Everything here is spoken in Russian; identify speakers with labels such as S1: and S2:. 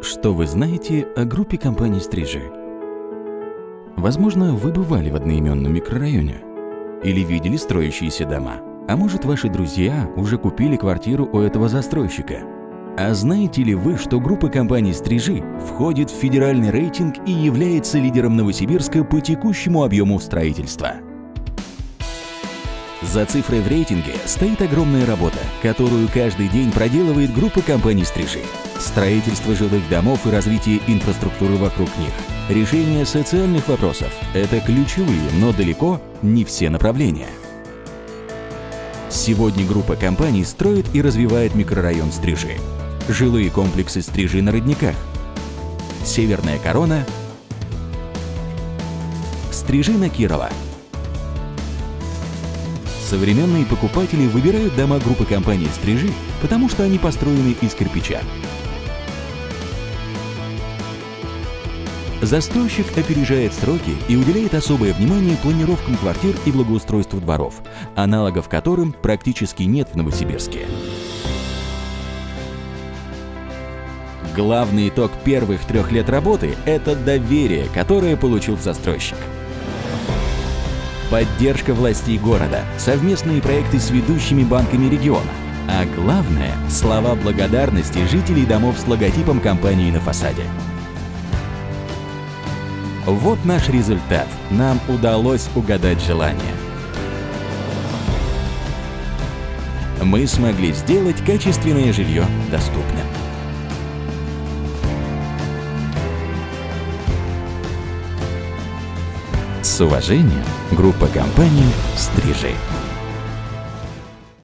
S1: Что вы знаете о группе компаний «Стрижи»? Возможно, вы бывали в одноименном микрорайоне или видели строящиеся дома. А может, ваши друзья уже купили квартиру у этого застройщика. А знаете ли вы, что группа компаний «Стрижи» входит в федеральный рейтинг и является лидером Новосибирска по текущему объему строительства? За цифрой в рейтинге стоит огромная работа, которую каждый день проделывает группа компаний «Стрижи». Строительство жилых домов и развитие инфраструктуры вокруг них. Решение социальных вопросов – это ключевые, но далеко не все направления. Сегодня группа компаний строит и развивает микрорайон Стрижи. Жилые комплексы Стрижи на Родниках. Северная Корона. Стрижи на Кирова. Современные покупатели выбирают дома группы компании «Стрижи», потому что они построены из кирпича. Застройщик опережает сроки и уделяет особое внимание планировкам квартир и благоустройству дворов, аналогов которым практически нет в Новосибирске. Главный итог первых трех лет работы – это доверие, которое получил застройщик – поддержка властей города, совместные проекты с ведущими банками региона. А главное – слова благодарности жителей домов с логотипом компании на фасаде. Вот наш результат. Нам удалось угадать желание. Мы смогли сделать качественное жилье доступным. С уважением, группа компаний «Стрижи».